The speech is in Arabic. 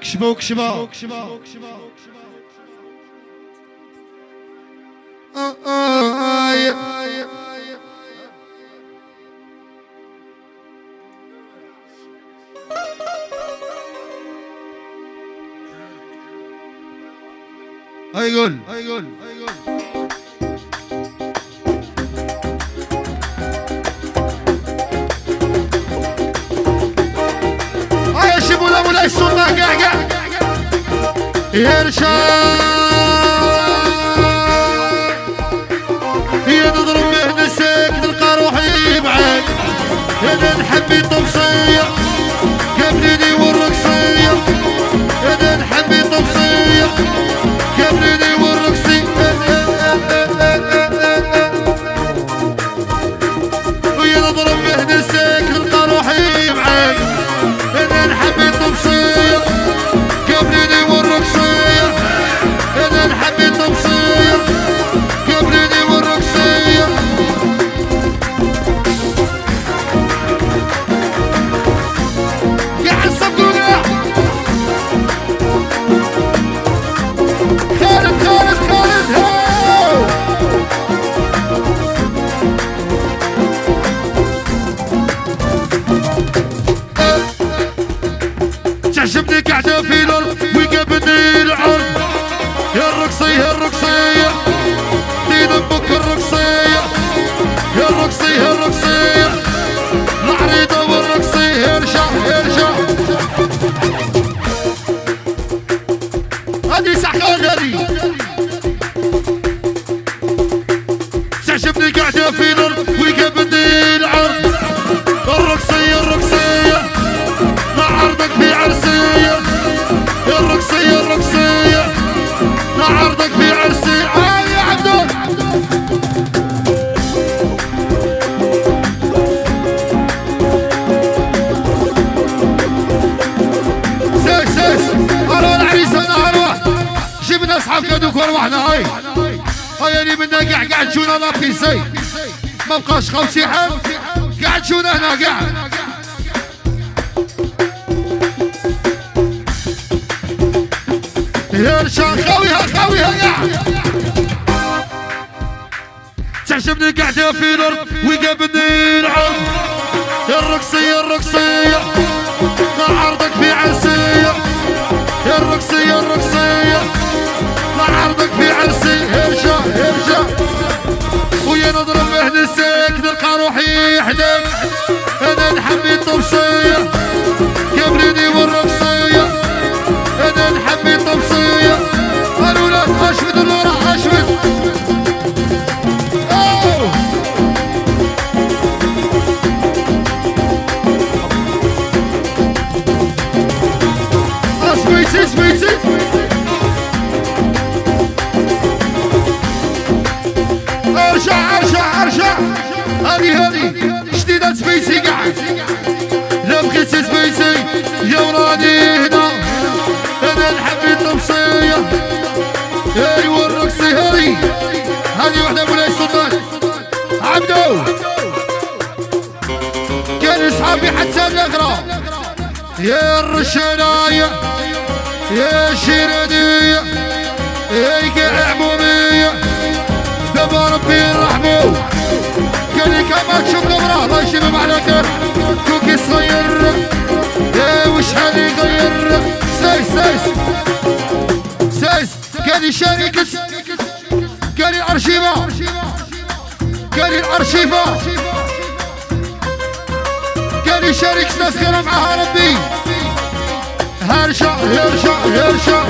기복 기복 아이건 아이건 아이건. السلطة قاع يرشاد قاعدة في الأرض ويقابلني العرض. الرقصية الرقصية مع عرضك في عرسية. يا الرقصية الرقصية مع عرضك في عرسية. آه يا عبدون سيس سيس أروح العريس أنا أروح جبنا أصحاب كادوك وروحنا هاي. اللي منا قاع قاعد تشونا لا بيسي ما بقاش خمسي حال قاعد تشونا هنا قاعد يرشان خويها خويها قاعد تعجبني قاعدة في الأرض ويقابلني العرض ارجع ارجع ارجع هذه هذه جديدة سبيسي قاعد لا بغيت سبيسي يا وراني هنا أنا نحب الطمسية ايوا الرقصي هذه هذه وحدة مولاي السلطان عبدو كان اصحابي حتى الاخرى يا الرشاناية يا الشيرانية يا قاع يشرب على كوكي صغير. يا وشحال يغير؟ سايس سايس سايس قال لي شارك قال لي الارشيفة قال لي الارشيفة قال لي شارك ناس كانوا معها ربي هرشا هرشا هرشا